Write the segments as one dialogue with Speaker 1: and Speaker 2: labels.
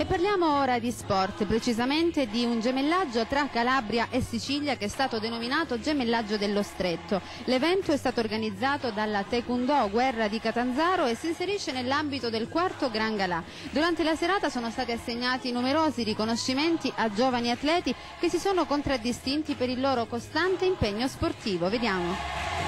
Speaker 1: E parliamo ora di sport, precisamente di un gemellaggio tra Calabria e Sicilia che è stato denominato Gemellaggio dello Stretto. L'evento è stato organizzato dalla Taekwondo Guerra di Catanzaro e si inserisce nell'ambito del quarto Gran Galà. Durante la serata sono stati assegnati numerosi riconoscimenti a giovani atleti che si sono contraddistinti per il loro costante impegno sportivo. Vediamo.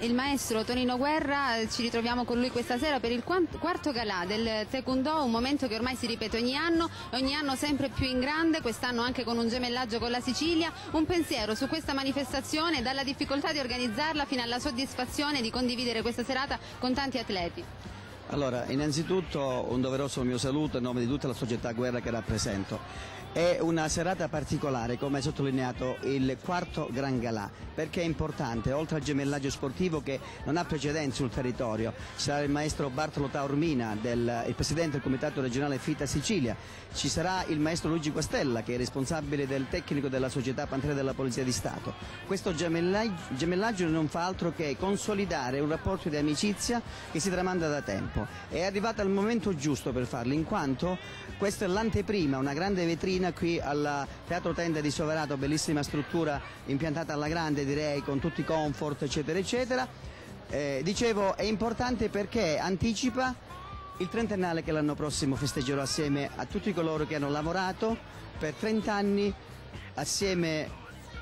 Speaker 1: Il maestro Tonino Guerra, ci ritroviamo con lui questa sera per il quarto galà del Taekwondo, un momento che ormai si ripete ogni anno, ogni anno sempre più in grande, quest'anno anche con un gemellaggio con la Sicilia. Un pensiero su questa manifestazione, dalla difficoltà di organizzarla fino alla soddisfazione di condividere questa serata con tanti atleti.
Speaker 2: Allora, innanzitutto un doveroso mio saluto a nome di tutta la società Guerra che rappresento. È una serata particolare, come ha sottolineato il quarto Gran Galà, perché è importante, oltre al gemellaggio sportivo che non ha precedenti sul territorio, ci sarà il maestro Bartolo Taormina, del, il presidente del comitato regionale FITA Sicilia, ci sarà il maestro Luigi Quastella che è responsabile del tecnico della società Pantera della Polizia di Stato. Questo gemellaggio, gemellaggio non fa altro che consolidare un rapporto di amicizia che si tramanda da tempo. È arrivato il momento giusto per farlo, in quanto questa è l'anteprima, una grande vetrina qui al Teatro Tenda di Soverato, bellissima struttura impiantata alla grande direi con tutti i comfort eccetera eccetera. Eh, dicevo è importante perché anticipa il trentennale che l'anno prossimo festeggerò assieme a tutti coloro che hanno lavorato per 30 anni assieme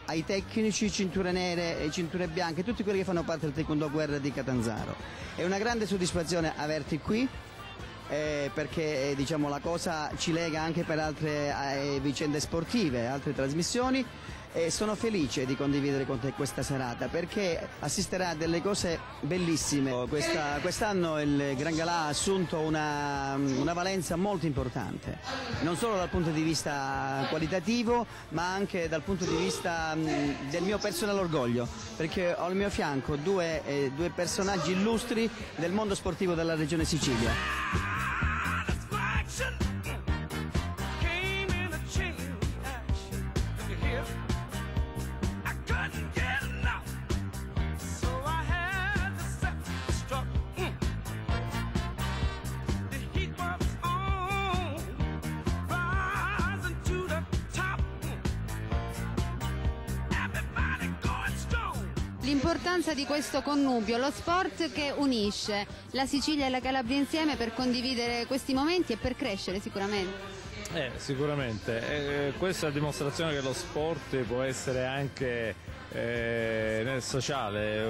Speaker 2: ai tecnici, cinture nere e cinture bianche, tutti quelli che fanno parte del Taekwondo Guerra di Catanzaro. È una grande soddisfazione averti qui, eh, perché eh, diciamo, la cosa ci lega anche per altre eh, vicende sportive, altre trasmissioni e sono felice di condividere con te questa serata perché assisterà a delle cose bellissime. Questa, quest'anno il Gran Galà ha assunto una, una, valenza molto importante, non solo dal punto di vista qualitativo ma anche dal punto di vista mh, del mio personale orgoglio perché ho al mio fianco due, eh, due personaggi illustri del mondo sportivo della regione Sicilia.
Speaker 1: L'importanza di questo connubio, lo sport che unisce la Sicilia e la Calabria insieme per condividere questi momenti e per crescere sicuramente.
Speaker 3: Eh, sicuramente, eh, questa è la dimostrazione che lo sport può essere anche eh, nel sociale,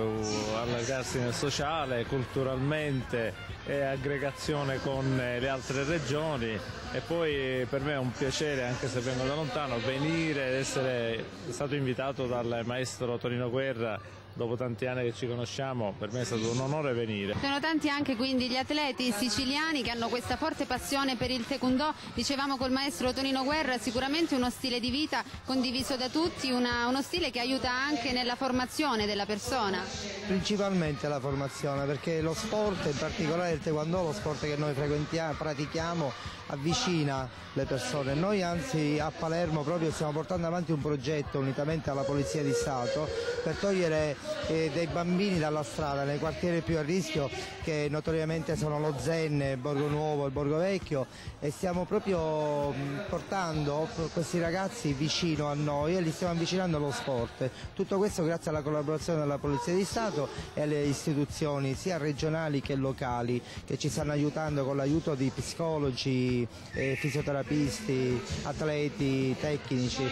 Speaker 3: allargarsi nel sociale, culturalmente e aggregazione con eh, le altre regioni e poi per me è un piacere, anche se vengo da lontano, venire ed essere stato invitato dal maestro Torino Guerra dopo tanti anni che ci conosciamo, per me è stato un onore venire.
Speaker 1: Sono tanti anche quindi gli atleti siciliani che hanno questa forte passione per il taekwondo, dicevamo col maestro Tonino Guerra, sicuramente uno stile di vita condiviso da tutti, una, uno stile che aiuta anche nella formazione della persona.
Speaker 4: Principalmente la formazione, perché lo sport, in particolare il taekwondo, lo sport che noi frequentiamo, pratichiamo, avvicina le persone. Noi anzi a Palermo proprio stiamo portando avanti un progetto unitamente alla Polizia di Stato per togliere eh, dei bambini dalla strada nei quartieri più a rischio che notoriamente sono lo Zen, Borgo Nuovo e Borgo Vecchio e stiamo proprio portando questi ragazzi vicino a noi e li stiamo avvicinando allo sport. Tutto questo grazie alla collaborazione della Polizia di Stato e alle istituzioni sia regionali che locali che ci stanno aiutando con l'aiuto di psicologi, eh, fisioterapisti, atleti, tecnici.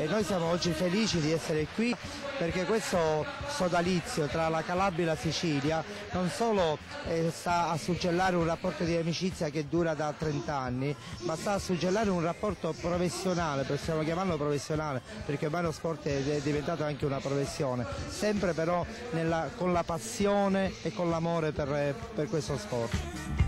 Speaker 4: E noi siamo oggi felici di essere qui perché questo sodalizio tra la Calabria e la Sicilia non solo eh, sta a suggellare un rapporto di amicizia che dura da 30 anni, ma sta a suggellare un rapporto professionale, possiamo chiamarlo professionale, perché ormai lo sport è diventato anche una professione, sempre però nella, con la passione e con l'amore per, per questo sport.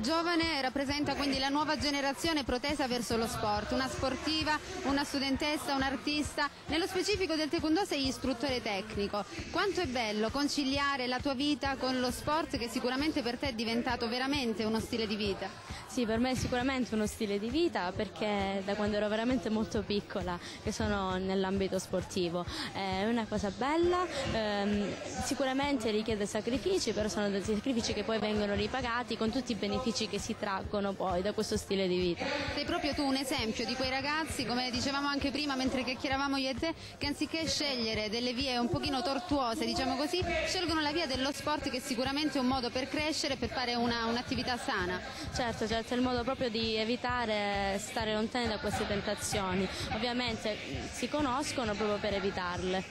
Speaker 1: Giovane rappresenta quindi la nuova generazione protesa verso lo sport, una sportiva, una studentessa, un artista. Nello specifico del Taekwondo sei istruttore tecnico. Quanto è bello conciliare la tua vita con lo sport che sicuramente per te è diventato veramente uno stile di vita?
Speaker 5: Sì, per me è sicuramente uno stile di vita perché da quando ero veramente molto piccola che sono nell'ambito sportivo. È una cosa bella, ehm, sicuramente richiede sacrifici, però sono dei sacrifici che poi vengono ripagati con tutti i benefici che si traggono poi da questo stile di vita.
Speaker 1: Sei proprio tu un esempio di quei ragazzi, come dicevamo anche prima mentre chiacchieravamo io e te, che anziché scegliere delle vie un pochino tortuose, diciamo così, scelgono la via dello sport che è sicuramente un modo per crescere per fare una, un'attività sana.
Speaker 5: Certo, certo è il modo proprio di evitare stare lontani da queste tentazioni. Ovviamente si conoscono proprio per evitarle.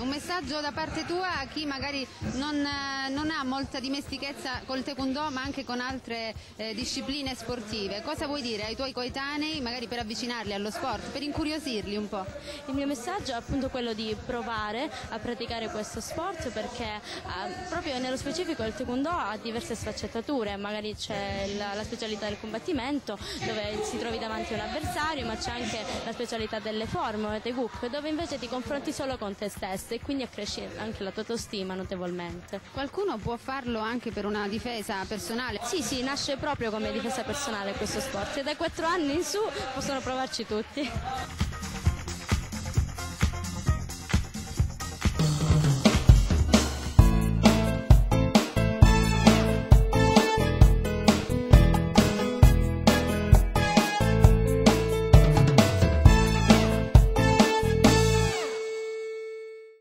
Speaker 1: Un messaggio da parte tua a chi magari non, non ha molta dimestichezza col taekwondo ma anche con altre eh, discipline sportive. Cosa vuoi dire ai tuoi coetanei magari per avvicinarli allo sport, per incuriosirli un po'?
Speaker 5: Il mio messaggio è appunto quello di provare a praticare questo sport perché eh, proprio nello specifico il taekwondo ha diverse sfaccettature, magari c'è la, la specialità del combattimento dove si trovi davanti un avversario, ma c'è anche la specialità delle forme, le teguk, dove invece ti confronti solo con te stesso e quindi accresci anche la tua autostima notevolmente.
Speaker 1: Qualcuno può farlo anche per una difesa personale?
Speaker 5: Sì, sì, nasce proprio come difesa personale questo sport e dai 4 anni in su possono provarci tutti.